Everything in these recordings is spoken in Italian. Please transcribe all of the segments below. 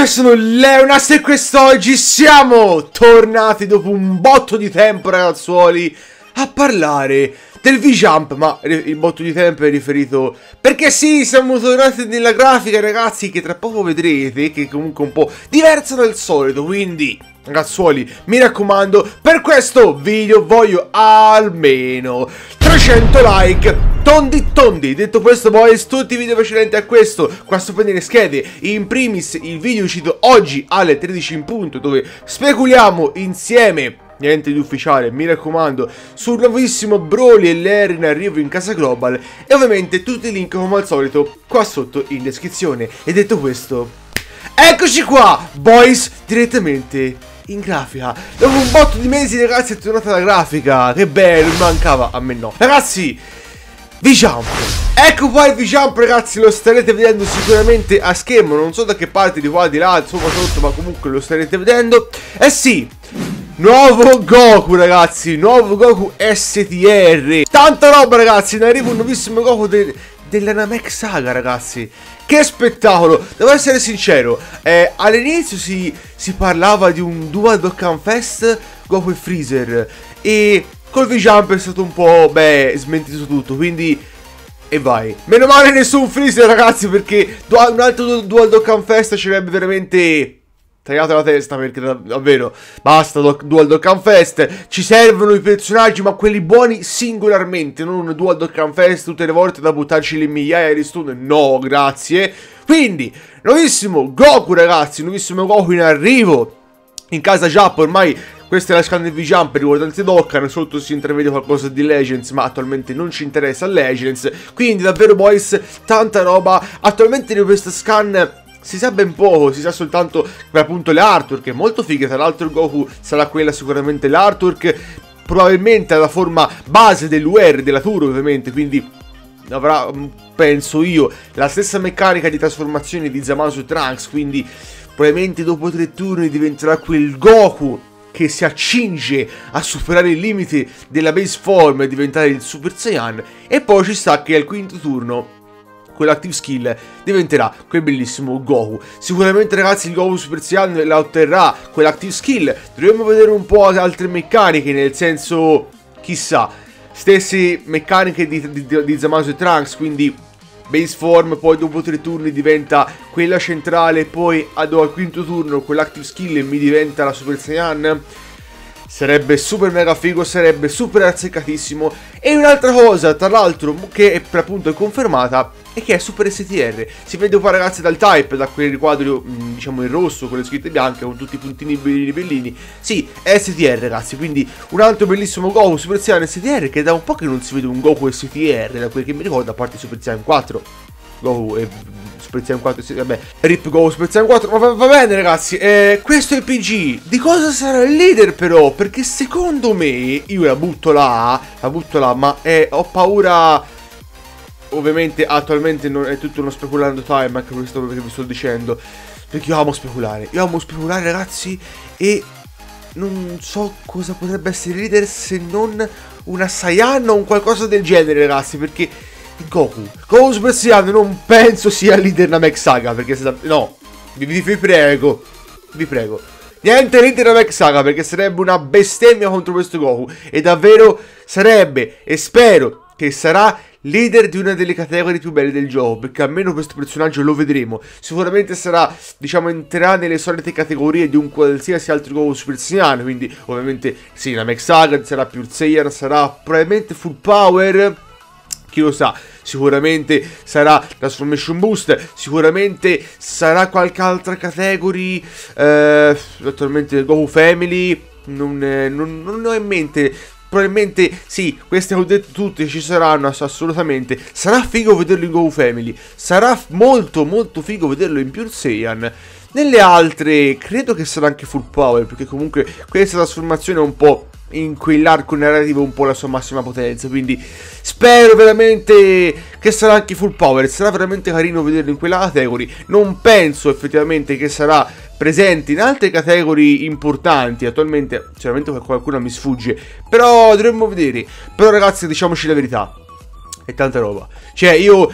io sono Leonas e quest'oggi siamo tornati dopo un botto di tempo ragazzuoli a parlare del V-Jump, ma il botto di tempo è riferito... Perché sì, siamo tornati nella grafica ragazzi che tra poco vedrete, che è comunque un po' diversa dal solito, quindi... Ragazzuoli, mi raccomando, per questo video voglio almeno 300 like. Tondi tondi, detto questo boys, tutti i video precedenti a questo. Qua sopra nelle schede, in primis il video uscito oggi alle 13 in punto Dove speculiamo insieme niente di ufficiale, mi raccomando, sul nuovissimo Broly e Larry in arrivo in casa Global. E ovviamente tutti i link come al solito qua sotto in descrizione. E detto questo, eccoci qua, boys, direttamente in grafica. Dopo un botto di mesi ragazzi è tornata la grafica, che bello, mancava, a me no. Ragazzi, V-Jump. Ecco qua il V-Jump ragazzi lo starete vedendo sicuramente a schermo. Non so da che parte di qua di là sopra sotto ma comunque lo starete vedendo. Eh sì Nuovo Goku ragazzi, nuovo Goku STR Tanta roba ragazzi, ne arriva un nuovissimo Goku de della Namek Saga ragazzi Che spettacolo, devo essere sincero eh, All'inizio si, si, parlava di un Dual Dokkan Fest Goku e Freezer E col V-Jump è stato un po', beh, smentito tutto Quindi e vai. Meno male nessun freezer ragazzi perché un altro Dual Dokkan Fest ci sarebbe veramente tagliate la testa perché davvero basta Dual Dokkan Fest ci servono i personaggi ma quelli buoni singolarmente non un Dual Dokkan Fest tutte le volte da buttarci le migliaia di stun no grazie quindi nuovissimo Goku ragazzi nuovissimo Goku in arrivo in casa Jap ormai questa è la scan del V-Jump riguardante Dokkan, sotto si intravede qualcosa di Legends, ma attualmente non ci interessa Legends. Quindi davvero boys, tanta roba. Attualmente di questa scan si sa ben poco, si sa soltanto per appunto le artwork, è molto fighe, tra l'altro Goku sarà quella sicuramente l'artwork, probabilmente alla forma base dell'UR, della Tour ovviamente, quindi avrà, mm, penso io, la stessa meccanica di trasformazione di Zamasu Trunks, quindi probabilmente dopo tre turni diventerà quel Goku che si accinge a superare il limite della base form e diventare il Super Saiyan e poi ci sta che al quinto turno quell'active skill diventerà quel bellissimo Goku. Sicuramente ragazzi il Goku Super Saiyan la otterrà quell'active skill. Dovremmo vedere un po' altre meccaniche, nel senso, chissà, stesse meccaniche di, di, di Zamasu e Trunks, quindi base form, poi dopo tre turni diventa quella centrale, poi ad, al quinto turno quell'active skill mi diventa la Super Saiyan. Sarebbe super mega figo, sarebbe super azzeccatissimo. E un'altra cosa, tra l'altro, che è per appunto confermata, è che è Super STR. Si vede qua ragazzi dal type, da quel riquadro mm, diciamo in rosso con le scritte bianche, con tutti i puntini bellini bellini. Sì, è STR ragazzi, quindi un altro bellissimo Goku Super Saiyan STR che da un po' che non si vede un Goku STR, da quel che mi ricordo, a parte Super Saiyan 4. Goku e Saiyan 4, sì, vabbè, Rip Super Saiyan 4, ma va, va bene ragazzi, eh, questo è il PG, di cosa sarà il leader però? Perché secondo me, io la butto là, la butto là, ma eh, ho paura ovviamente attualmente non è tutto uno speculando time, anche questo che vi sto dicendo. Perché io amo speculare. Io amo speculare, ragazzi, e non so cosa potrebbe essere il leader se non una Saiyan o un qualcosa del genere, ragazzi, perché Goku, Goku Super Saiyan non penso sia leader Namek Saga, perché se no, vi, vi, vi prego, vi prego. Niente leader Namek Saga, perché sarebbe una bestemmia contro questo Goku, e davvero sarebbe, e spero che sarà leader di una delle categorie più belle del gioco, perché almeno questo personaggio lo vedremo. Sicuramente sarà, diciamo, entrerà nelle solite categorie di un qualsiasi altro Goku Super Saiyan, quindi ovviamente sì, la Max Saga sarà Pure Saiyan, sarà probabilmente full power, chi lo sa, sicuramente sarà Transformation Boost, sicuramente sarà qualche altra categoria, eh, attualmente Goku Family, non, eh, non, non ho in mente Probabilmente sì, queste ho detto tutte ci saranno assolutamente. Sarà figo vederlo in Go Family. Sarà molto molto figo vederlo in Pure Saiyan. Nelle altre credo che sarà anche full power perché comunque questa trasformazione è un po' in quell'arco narrativo un po' la sua massima potenza. Quindi spero veramente che sarà anche full power. Sarà veramente carino vederlo in quella categoria. Non penso effettivamente che sarà presente in altre categorie importanti. Attualmente, sicuramente qualcuna mi sfugge. Però dovremmo vedere. Però, ragazzi, diciamoci la verità. È tanta roba. Cioè, io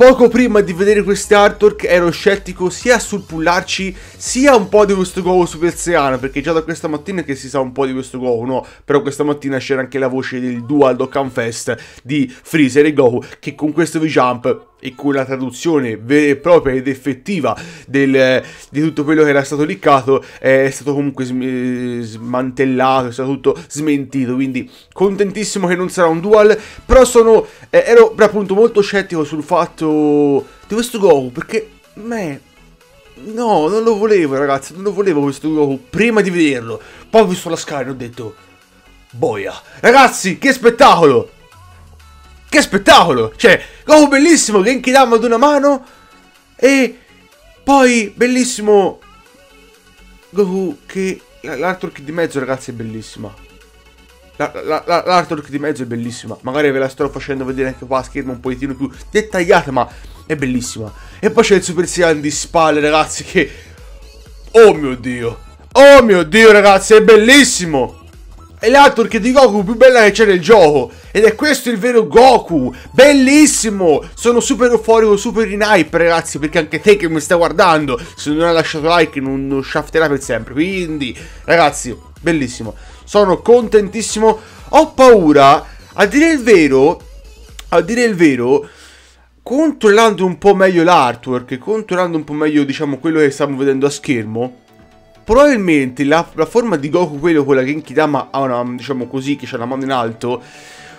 Poco prima di vedere queste artwork ero scettico sia sul pullarci sia un po' di questo Goku Super Saiyan perché già da questa mattina che si sa un po' di questo Goku, no? Però questa mattina c'era anche la voce del Dual Dokkan Fest di Freezer e Goku che con questo V-Jump e con la traduzione vera e propria ed effettiva del, di tutto quello che era stato liccato è stato comunque smantellato, è stato tutto smentito, quindi contentissimo che non sarà un dual, però sono, eh, ero appunto molto scettico sul fatto di questo Goku, perché, me, no, non lo volevo ragazzi, non lo volevo questo Goku prima di vederlo, poi ho visto la scala e ho detto, boia, ragazzi, che spettacolo! Che spettacolo! Cioè, Goku bellissimo, Genki Dama ad una mano e poi bellissimo Goku che... L'artwork di mezzo ragazzi è bellissima. L'artwork di mezzo è bellissima. Magari ve la sto facendo vedere anche qua a schermo un pochettino più dettagliata, ma è bellissima. E poi c'è il Super Saiyan di spalle ragazzi che... Oh mio Dio! Oh mio Dio ragazzi, è bellissimo! È l'artwork di Goku più bella che c'è nel gioco. Ed è questo il vero Goku. Bellissimo. Sono super euforico, super in hype, ragazzi. Perché anche te che mi stai guardando, se non hai lasciato like, non, non shafterà per sempre. Quindi, ragazzi, bellissimo. Sono contentissimo. Ho paura, a dire il vero, a dire il vero, controllando un po' meglio l'artwork, controllando un po' meglio, diciamo, quello che stiamo vedendo a schermo probabilmente la, la, forma di Goku, quello con la Genkidama ha una, diciamo così, che c'ha la mano in alto,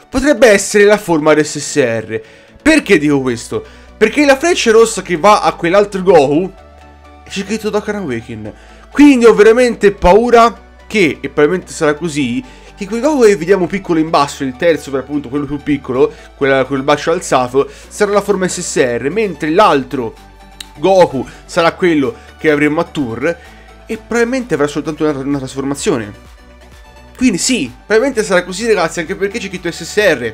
potrebbe essere la forma dell'SSR. Perché dico questo? Perché la freccia rossa che va a quell'altro Goku c'è scritto Dokkan Awaken. Quindi ho veramente paura che, e probabilmente sarà così, che quel Goku che vediamo piccolo in basso, il terzo per appunto quello più piccolo, quella, quel bacio alzato, sarà la forma SSR, mentre l'altro Goku sarà quello che avremo a Tour e probabilmente avrà soltanto una, una trasformazione. Quindi sì, probabilmente sarà così ragazzi, anche perché c'è scritto SSR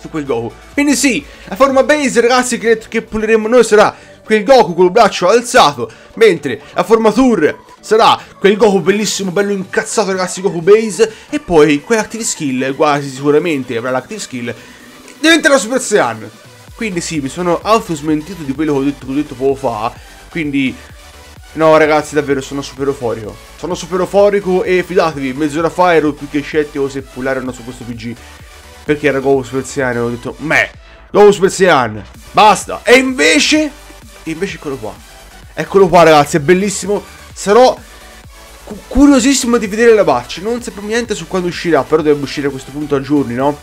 su quel Goku. Quindi sì, la forma base ragazzi che, che puleremo noi sarà quel Goku con il braccio alzato, mentre la forma Tour sarà quel Goku bellissimo, bello incazzato ragazzi, Goku base, e poi quell'active skill, quasi sicuramente avrà l'active skill, diventerà Super Saiyan. Quindi sì, mi sono auto smentito di quello che ho detto, che ho detto poco fa, quindi No ragazzi davvero sono super euforico. Sono super euforico e fidatevi Mezz'ora fa ero più che scettico se pullare o no su questo PG Perché era Goku Super Saiyan e ho detto Meh Goku Super Saiyan Basta. E invece invece eccolo qua. Eccolo qua ragazzi è bellissimo. Sarò curiosissimo di vedere la batch Non sappiamo niente su quando uscirà Però deve uscire a questo punto a giorni no?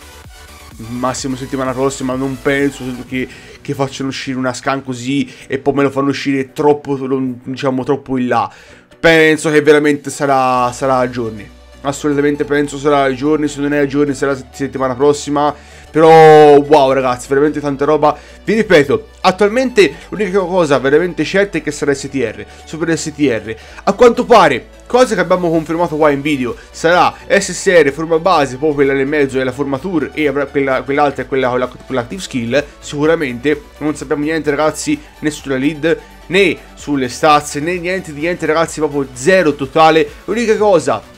Massimo settimana prossima Non penso che che facciano uscire una scan così e poi me lo fanno uscire troppo, diciamo, troppo in là. Penso che veramente sarà, sarà a giorni. Assolutamente penso sarà a giorni, se non è a giorni sarà settimana prossima. Però wow ragazzi, veramente tanta roba. Vi ripeto, attualmente l'unica cosa veramente certa è che sarà STR, Super STR. A quanto pare, cosa che abbiamo confermato qua in video, sarà SSR, forma base, poi quella nel mezzo è la forma tour e avrà quella, quell'altra è quella con l'active skill. Sicuramente non sappiamo niente ragazzi né sulla lead né sulle stats né niente di niente ragazzi, proprio zero totale. L'unica cosa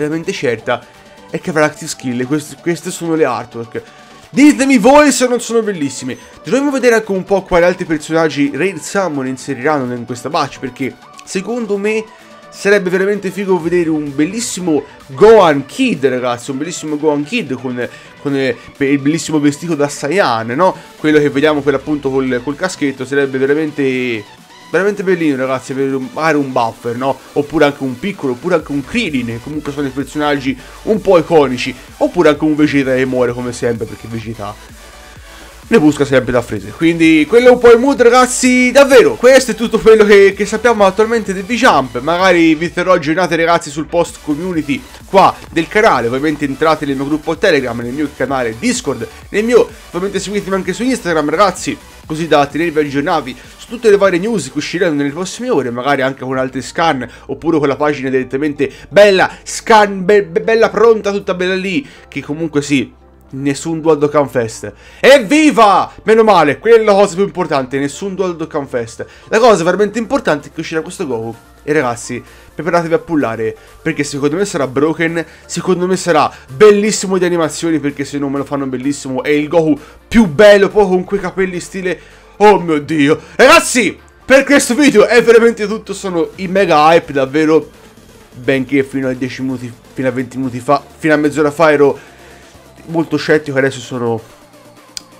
veramente certa è che avrà active skill queste, queste sono le artwork. Ditemi voi se non sono bellissime. Dovremmo vedere anche un po' quali altri personaggi Raid Summon inseriranno in questa batch perché secondo me sarebbe veramente figo vedere un bellissimo Gohan Kid ragazzi, un bellissimo Gohan Kid con, con il bellissimo vestito da Saiyan, no? Quello che vediamo per appunto col, col caschetto sarebbe veramente veramente bellino ragazzi avere magari un buffer no? Oppure anche un piccolo oppure anche un Krillin comunque sono dei personaggi un po' iconici. Oppure anche un Vegeta che muore come sempre perché Vegeta ne busca sempre da Freezer quindi quello è un po' il mood ragazzi. Davvero questo è tutto quello che, che sappiamo attualmente del V-Jump magari vi terrò aggiornati ragazzi sul post community qua del canale. Ovviamente entrate nel mio gruppo Telegram nel mio canale Discord nel mio ovviamente seguitemi anche su Instagram ragazzi così da tenervi aggiornati su tutte le varie news che usciranno nelle prossime ore, magari anche con altri scan, oppure con la pagina direttamente bella, scan, be be bella pronta, tutta bella lì, che comunque sì, nessun Dual Dokkan Fest. Evviva! Meno male, quella è la cosa più importante, nessun Dual Dokkan Fest. La cosa veramente importante è che uscirà questo Goku. E ragazzi, preparatevi a pullare, perché secondo me sarà broken, secondo me sarà bellissimo di animazioni, perché se non me lo fanno bellissimo, è il Goku più bello, poi con quei capelli stile Oh mio dio. Ragazzi, per questo video è veramente tutto. Sono in mega hype, davvero. Benché fino a 10 minuti, fino a 20 minuti fa, fino a mezz'ora fa ero molto scettico. Adesso sono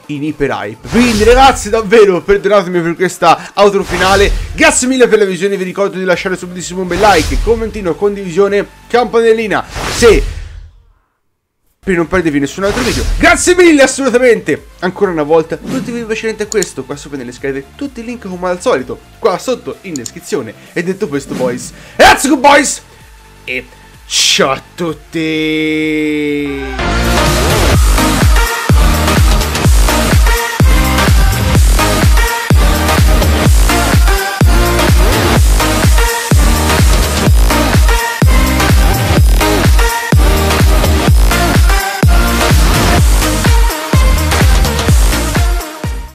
in iper hype. Quindi ragazzi davvero perdonatemi per questa outro finale. Grazie mille per la visione, vi ricordo di lasciare subitissimo un bel like, commentino, condivisione, campanellina. Se per non perdervi nessun altro video. Grazie mille assolutamente! Ancora una volta, tutti vi precedenti a questo, qua sopra nelle schede, tutti i link come al solito, qua sotto in descrizione. E detto questo boys, let's go boys! E ciao a tutti!